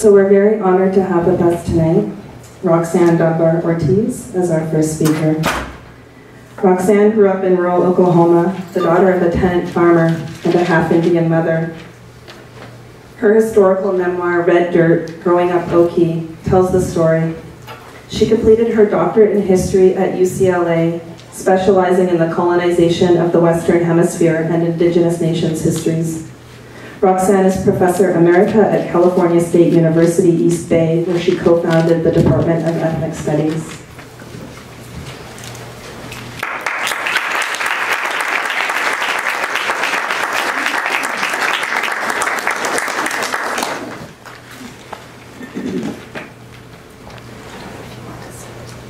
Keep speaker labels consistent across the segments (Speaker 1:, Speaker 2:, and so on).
Speaker 1: So we're very honored to have with us tonight Roxanne Dunbar Ortiz as our first speaker. Roxanne grew up in rural Oklahoma, the daughter of a tenant farmer and a half-Indian mother. Her historical memoir, Red Dirt, Growing Up Okie, tells the story. She completed her doctorate in history at UCLA, specializing in the colonization of the Western Hemisphere and Indigenous nations histories. Roxanne is Professor Emerita at California State University East Bay, where she co-founded the Department of Ethnic Studies.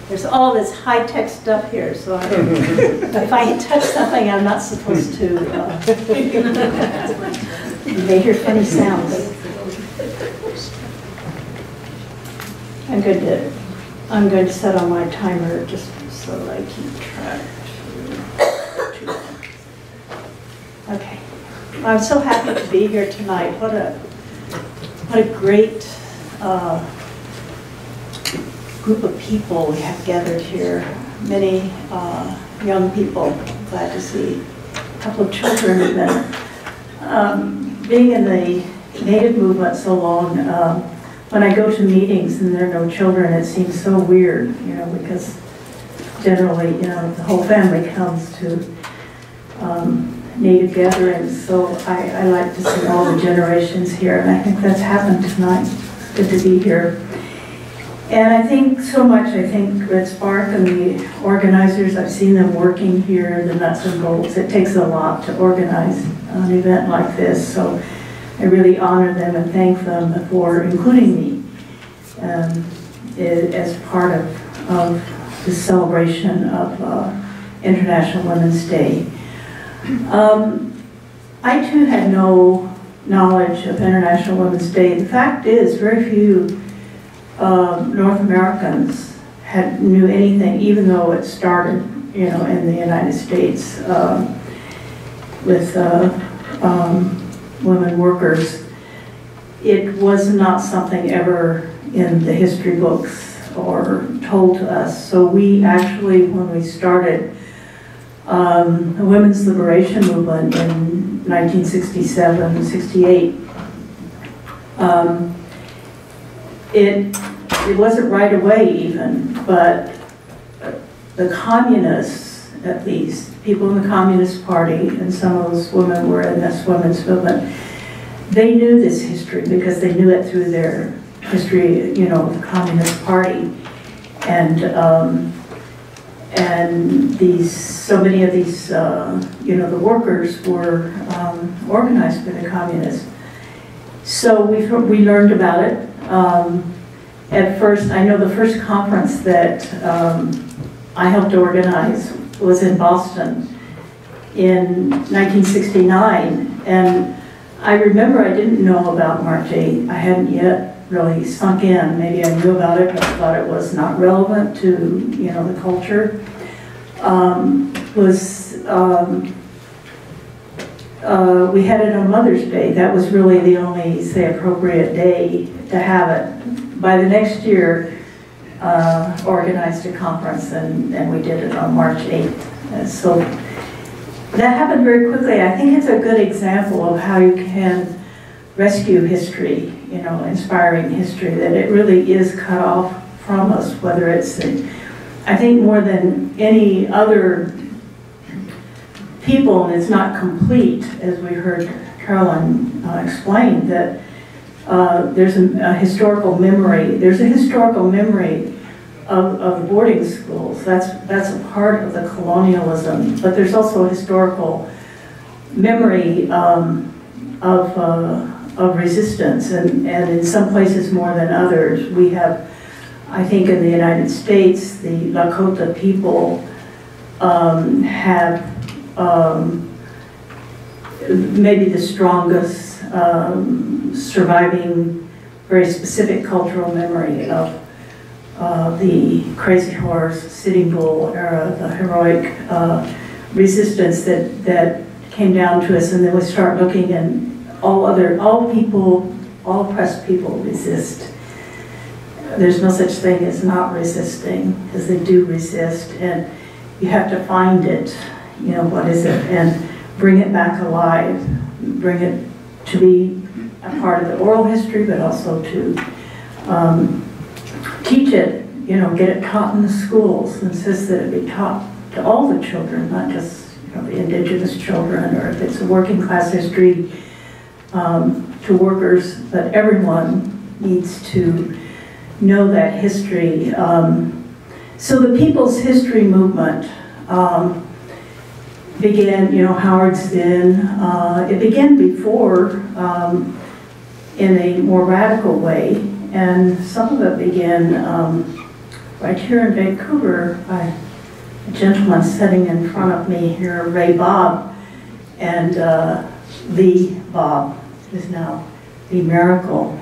Speaker 2: There's all this high-tech stuff here, so I- if I touch something I'm not supposed to, uh, may hear funny sounds. I'm going to, I'm going to set on my timer just so I keep track. Okay. I'm so happy to be here tonight. What a, what a great uh, group of people we have gathered here. Many uh, young people, glad to see a couple of children even. Um, being in the Native movement so long, um, when I go to meetings and there are no children, it seems so weird, you know, because generally, you know, the whole family comes to um, Native gatherings. So I, I like to see all the generations here, and I think that's happened tonight. Good to be here. And I think so much, I think Red Spark and the organizers, I've seen them working here, the nuts and bolts. It takes a lot to organize an event like this. So I really honor them and thank them for including me um, as part of, of the celebration of uh, International Women's Day. Um, I too had no knowledge of International Women's Day. The fact is, very few um, North Americans had knew anything, even though it started, you know, in the United States um, with uh, um, women workers. It was not something ever in the history books or told to us. So we actually, when we started um, the women's liberation movement in 1967, 68, um, it, it wasn't right away even, but the communists, at least, people in the Communist Party, and some of those women were in this women's movement, they knew this history because they knew it through their history, you know, the Communist Party. And, um, and these, so many of these, uh, you know, the workers were um, organized by the communists. So we, we learned about it. Um, at first, I know the first conference that um, I helped organize was in Boston in 1969. And I remember I didn't know about March 8. I hadn't yet really sunk in. Maybe I knew about it, but I thought it was not relevant to, you know, the culture. Um, was um, uh, we had it on Mother's Day. That was really the only, say, appropriate day to have it. By the next year, uh, organized a conference and, and we did it on March 8th. And so that happened very quickly. I think it's a good example of how you can rescue history, you know, inspiring history, that it really is cut off from us, whether it's, I think more than any other people, and it's not complete, as we heard Carolyn uh, explain, that uh, there's a, a historical memory, there's a historical memory of, of boarding schools. That's, that's a part of the colonialism, but there's also a historical memory um, of, uh, of resistance, and, and in some places more than others. We have, I think in the United States, the Lakota people um, have um, maybe the strongest um, surviving very specific cultural memory of uh, the Crazy Horse, Sitting Bull era, the heroic uh, resistance that, that came down to us, and then we start looking and all other, all people all oppressed people resist. There's no such thing as not resisting, because they do resist, and you have to find it, you know, what is it, and bring it back alive, bring it to be a part of the oral history, but also to um, teach it, you know, get it taught in the schools, insist that it be taught to all the children, not just you know, the indigenous children, or if it's a working class history, um, to workers, but everyone needs to know that history. Um, so the People's History Movement um, began, you know, Howard's Zinn. Uh, it began before um, in a more radical way, and some of it began um, right here in Vancouver by a gentleman sitting in front of me here, Ray Bobb, and uh, Lee Bobb is now the Maracle.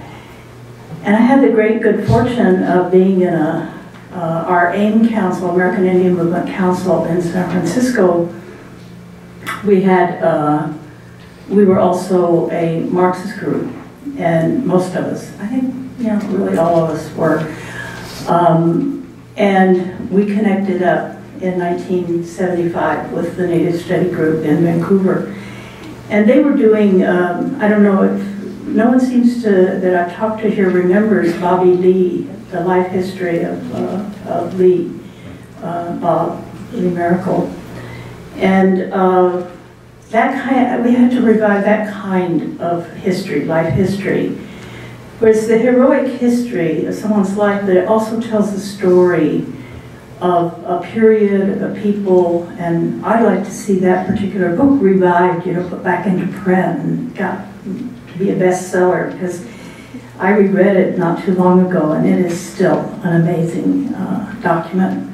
Speaker 2: And I had the great good fortune of being in a, uh, our AIM Council, American Indian Movement Council in San Francisco. We had, uh, we were also a Marxist group, and most of us, I think, you know, really all of us were. Um, and we connected up in 1975 with the Native Study Group in Vancouver. And they were doing, um, I don't know if, no one seems to, that I've talked to here remembers Bobbi Lee, the life history of, uh, of Lee, uh, Bob Lee Maracle. And uh, that kind, we had to revive that kind of history, life history. Where it's the heroic history of someone's life, but it also tells the story of a period, a people, and I'd like to see that particular book revived, you know, put back into print and got to be a bestseller because I reread it not too long ago and it is still an amazing uh, document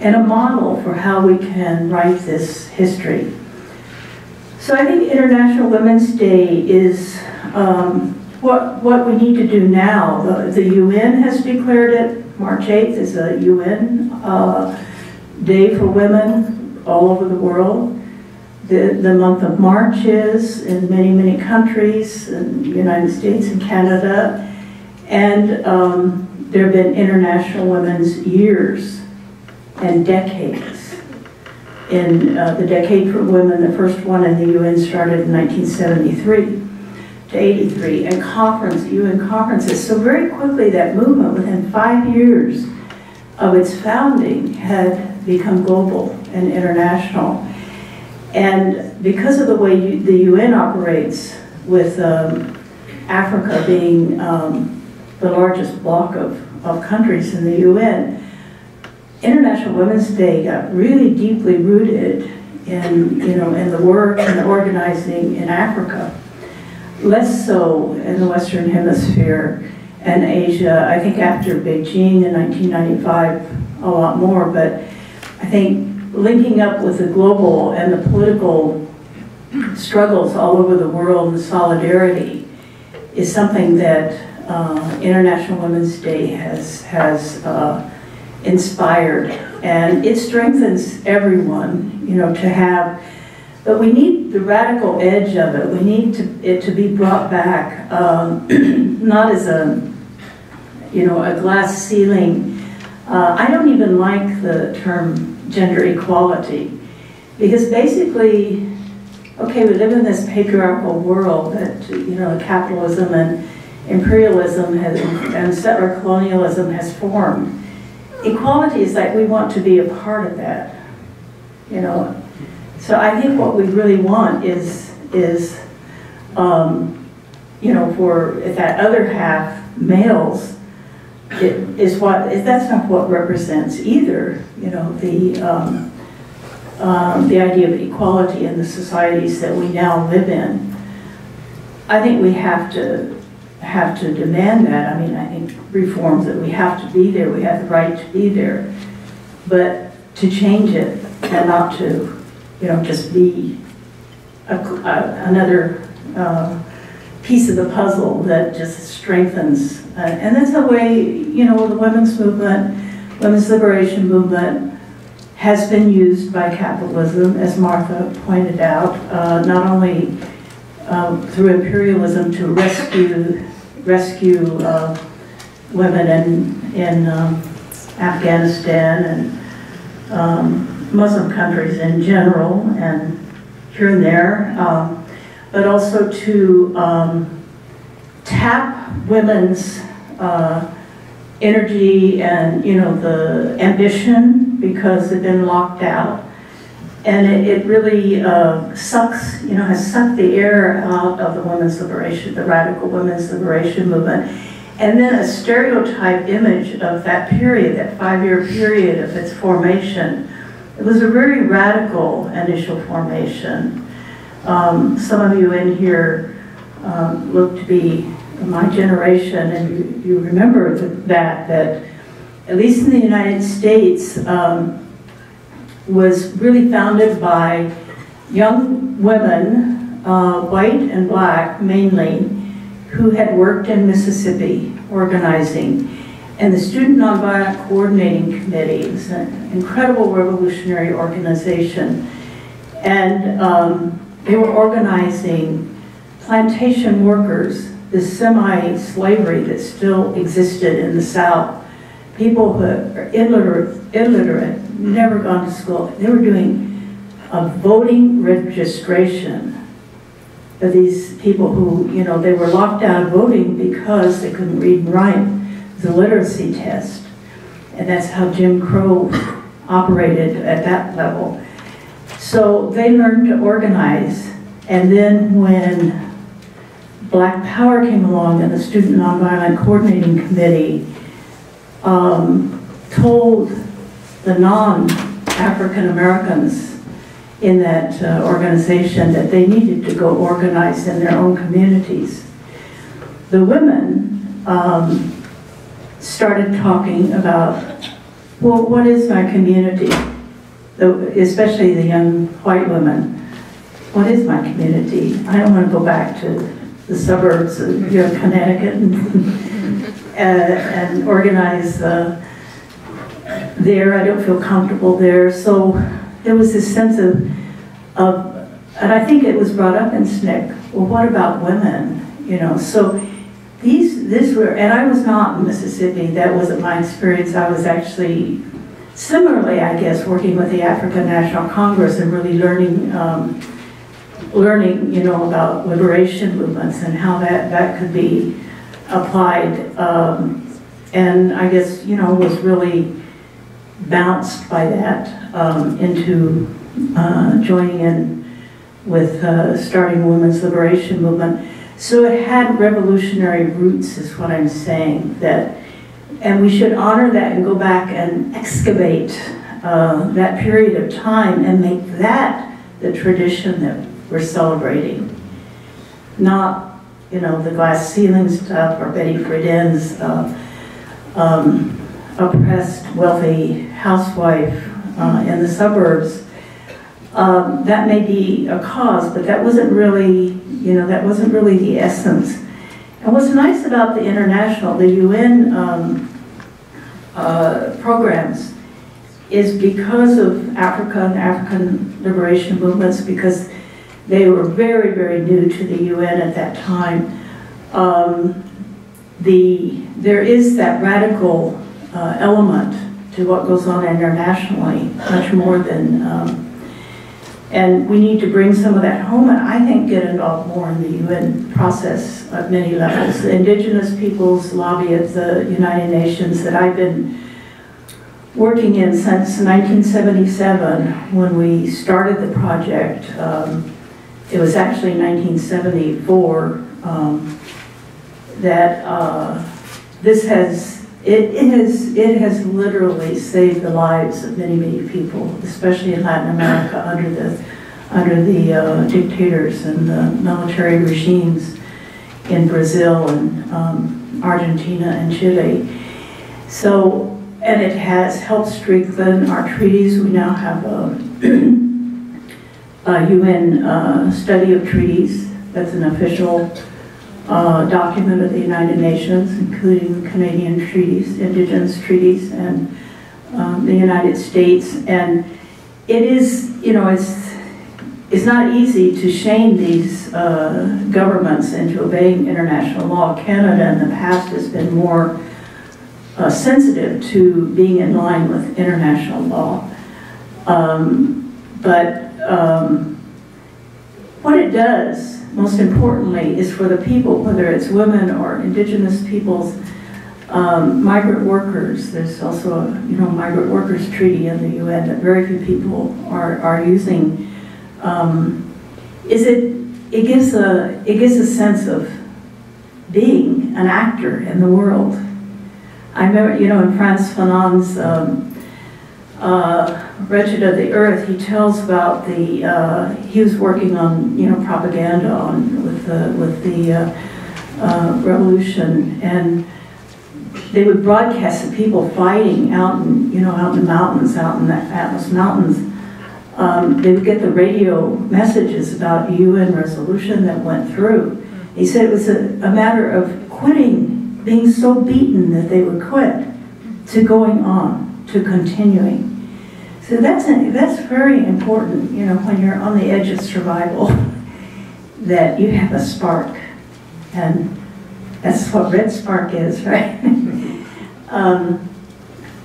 Speaker 2: and a model for how we can write this history. So I think International Women's Day is um, what, what we need to do now. The, the UN has declared it March 8th is a UN uh, Day for Women all over the world. The, the month of March is in many, many countries, in the United States and Canada. And um, there have been International Women's Years and decades. In uh, the Decade for Women, the first one in the UN started in 1973 to 83, and conference, UN conferences. So very quickly that movement, within five years of its founding, had become global and international. And because of the way you, the UN operates, with um, Africa being um, the largest block of, of countries in the UN, International Women's Day got really deeply rooted in, you know, in the work and the organizing in Africa less so in the Western Hemisphere and Asia. I think after Beijing in 1995, a lot more, but I think linking up with the global and the political struggles all over the world and solidarity is something that uh, International Women's Day has, has uh, inspired. And it strengthens everyone, you know, to have but we need the radical edge of it. We need to, it to be brought back, um, not as a, you know, a glass ceiling. Uh, I don't even like the term gender equality because basically, okay, we live in this patriarchal world that, you know, capitalism and imperialism has, and settler colonialism has formed. Equality is like we want to be a part of that, you know, so I think what we really want is, is um, you know, for that other half, males, it is what, that's not what represents either, you know, the, um, um, the idea of equality in the societies that we now live in. I think we have to have to demand that. I mean, I think reforms that we have to be there, we have the right to be there, but to change it and not to you know, just be a, a, another uh, piece of the puzzle that just strengthens. Uh, and that's the way, you know, the women's movement, women's liberation movement has been used by capitalism, as Martha pointed out, uh, not only um, through imperialism to rescue rescue uh, women in, in um, Afghanistan and um, Muslim countries in general and here and there, um, but also to um, tap women's uh, energy and, you know, the ambition because they've been locked out. And it, it really uh, sucks, you know, has sucked the air out of the women's liberation, the radical women's liberation movement. And then a stereotype image of that period, that five-year period of its formation. It was a very radical initial formation. Um, some of you in here um, look to be my generation, and you, you remember that, that at least in the United States, um, was really founded by young women, uh, white and black mainly, who had worked in Mississippi organizing. And the Student Nonviolent Coordinating Committee was an incredible revolutionary organization. And um, they were organizing plantation workers, this semi-slavery that still existed in the South. People who are illiterate, illiterate, never gone to school. They were doing a voting registration of these people who, you know, they were locked out of voting because they couldn't read and write. the literacy test. And that's how Jim Crow operated at that level. So they learned to organize. And then when Black Power came along and the Student Nonviolent Coordinating Committee um, told the non-African Americans in that uh, organization that they needed to go organize in their own communities. The women um, started talking about, well, what is my community? The, especially the young white women. What is my community? I don't want to go back to the suburbs of you know, Connecticut and, uh, and organize uh, there. I don't feel comfortable there. So there was this sense of, of, and I think it was brought up in SNCC, well, what about women? You know, so these, this were, and I was not in Mississippi, that wasn't my experience. I was actually, similarly, I guess, working with the African National Congress and really learning, um, learning, you know, about liberation movements and how that, that could be applied. Um, and I guess, you know, was really bounced by that um, into uh, joining in with uh, starting women's liberation movement. So it had revolutionary roots is what I'm saying that, and we should honor that and go back and excavate uh, that period of time and make that the tradition that we're celebrating. Not, you know, the glass ceiling stuff or Betty Friedan's um, oppressed, wealthy housewife uh, in the suburbs, um, that may be a cause, but that wasn't really, you know, that wasn't really the essence. And what's nice about the international, the UN um, uh, programs, is because of Africa and African liberation movements, because they were very, very new to the UN at that time. Um, the, there is that radical uh, element to what goes on internationally, much more than, um, and we need to bring some of that home and I think get involved more in the UN process at many levels. The indigenous peoples lobby at the United Nations that I've been working in since 1977 when we started the project. Um, it was actually 1974 um, that uh, this has it, it has it has literally saved the lives of many many people, especially in Latin America under the under the uh, dictators and the military regimes in Brazil and um, Argentina and Chile. So and it has helped strengthen our treaties. We now have a, a UN uh, study of treaties. That's an official uh, document of the United Nations, including Canadian treaties, indigenous treaties, and um, the United States. And it is, you know, it's it's not easy to shame these uh, governments into obeying international law. Canada in the past has been more uh, sensitive to being in line with international law. Um, but um, what it does, most importantly, is for the people, whether it's women or indigenous peoples, um, migrant workers, there's also a you know migrant workers treaty in the UN that very few people are, are using. Um, is it it gives a it gives a sense of being an actor in the world. I remember you know in Frantz Fanon's um, uh, Wretched of the Earth, he tells about the uh, he was working on you know propaganda on with the with the uh, uh revolution and they would broadcast the people fighting out in, you know, out in the mountains, out in the Atlas Mountains. Um, they would get the radio messages about UN resolution that went through. He said it was a, a matter of quitting, being so beaten that they would quit, to going on, to continuing. So that's, that's very important, you know, when you're on the edge of survival, that you have a spark. And that's what Red Spark is, right? um,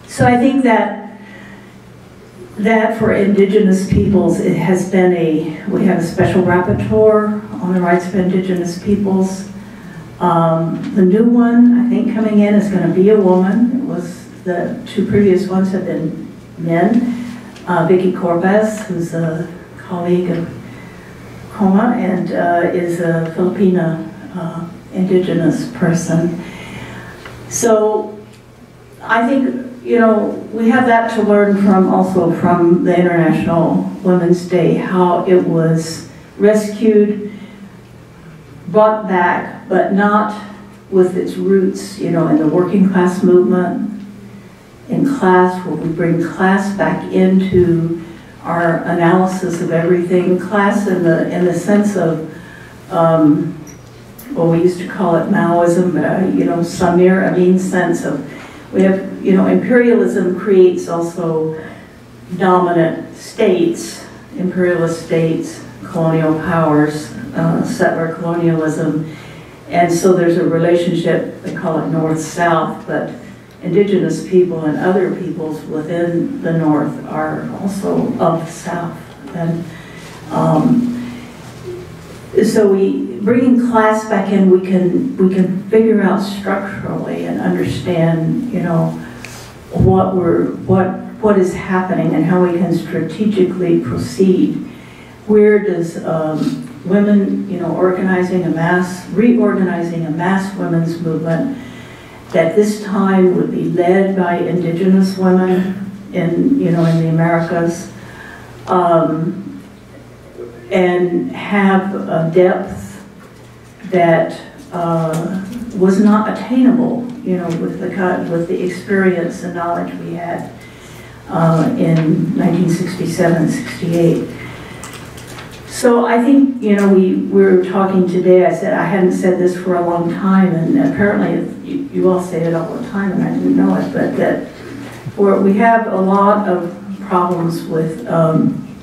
Speaker 2: so I think that that for indigenous peoples, it has been a, we have a special rapporteur on the rights of indigenous peoples. Um, the new one, I think coming in is going to be a woman. It was the two previous ones have been men. Uh, Vicky Corpuz, who's a colleague of Coma and uh, is a Filipina uh, indigenous person. So I think, you know, we have that to learn from also from the International Women's Day, how it was rescued, brought back, but not with its roots, you know, in the working class movement, in class, where we bring class back into our analysis of everything. Class in the, in the sense of um, well, we used to call it Maoism, uh, you know, Samir Amin sense of, we have, you know, imperialism creates also dominant states, imperialist states, colonial powers, uh, settler colonialism. And so there's a relationship, they call it north-south, but indigenous people and other peoples within the north are also of the south. And um, so we bringing class back in, we can we can figure out structurally and understand, you know, what we're what what is happening and how we can strategically proceed. Where does um, women, you know, organizing a mass, reorganizing a mass women's movement that this time would be led by indigenous women in, you know, in the Americas, um, and have a depth that uh, was not attainable, you know, with the with the experience and knowledge we had uh, in 1967, 68. So I think, you know, we, we were talking today, I said I hadn't said this for a long time, and apparently you, you all say it all the time, and I didn't know it, but that for, we have a lot of problems with um,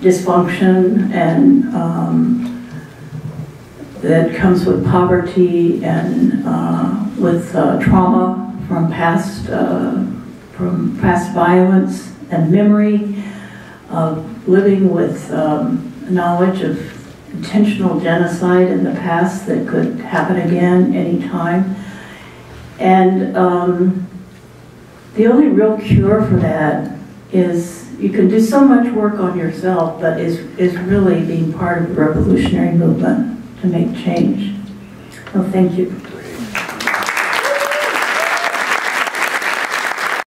Speaker 2: dysfunction and um, that comes with poverty and uh, with uh, trauma from past uh, from past violence and memory of living with um, knowledge of intentional genocide in the past that could happen again anytime. And um, the only real cure for that is you can do so much work on yourself, but is, is really being part of the revolutionary movement to make change. Well, thank you.